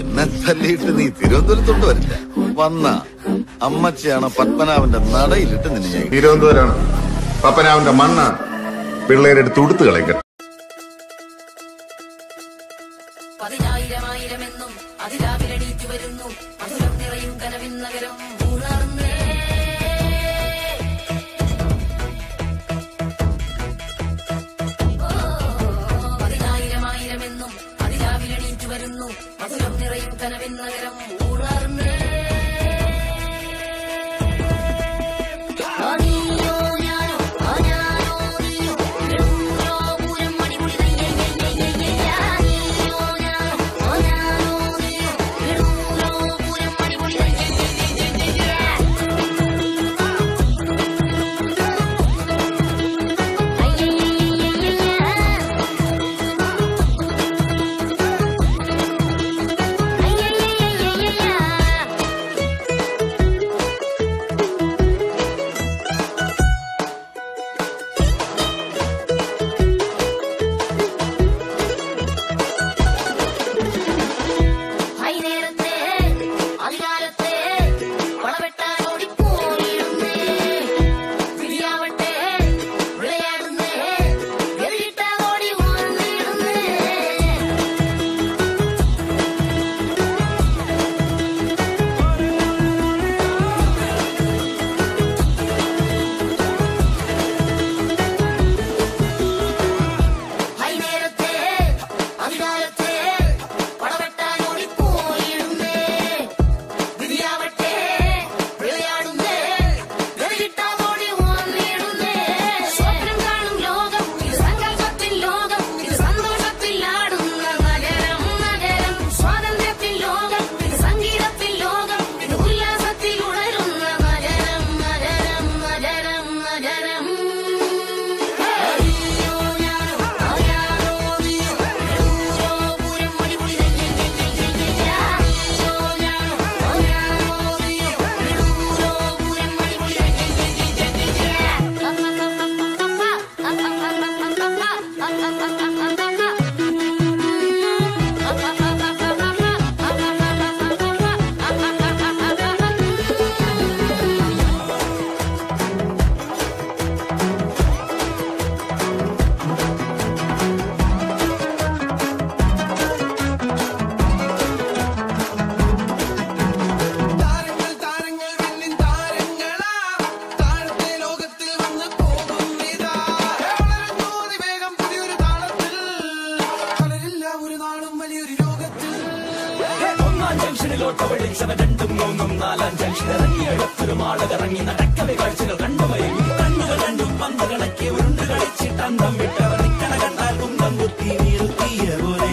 എന്നെ തല്ലിയിട്ട് നീ തിരുവനന്തപുരത്തോട്ട് വരില്ല. വന്ന അമ്മച്ചിയാണ് പത്മനാഭന്റെ നടയിലിട്ട് നിന്നെ തിരുവനന്തപുരമാണ് പത്മനാഭന്റെ മണ്ണാണ് പിള്ളേരെടുത്ത് ഉടുത്ത് കളയും പതിനായിരമായിരമെന്നും അതിരാവിലെണീറ്റ് വരുന്നു. മധുരം നിറയും കനവിൻ നഗരം. നിറയും കനവിൻ നഗരം മൂന്നാർന്നേ നീയോ ജംഗ്ഷനിലോട്ട് വെളിച്ചവ രണ്ടും മൂന്നും നാലാം ജംഗ്ഷൻ ഇറങ്ങി എഴുത്തൊരു മാളകിറങ്ങി നടക്കവെ കാഴ്ചകൾ കണ്ടുമയങ്ങി കണ്ണുകൾ രണ്ടും പന്ത് കണക്കി ഉരുണ്ട് കളിച്ചിട്ട് അന്തം വിട്ടവർ നിക്കണ കണ്ടാൽ കുന്തം കുത്തി നിർത്തിയ പോലെ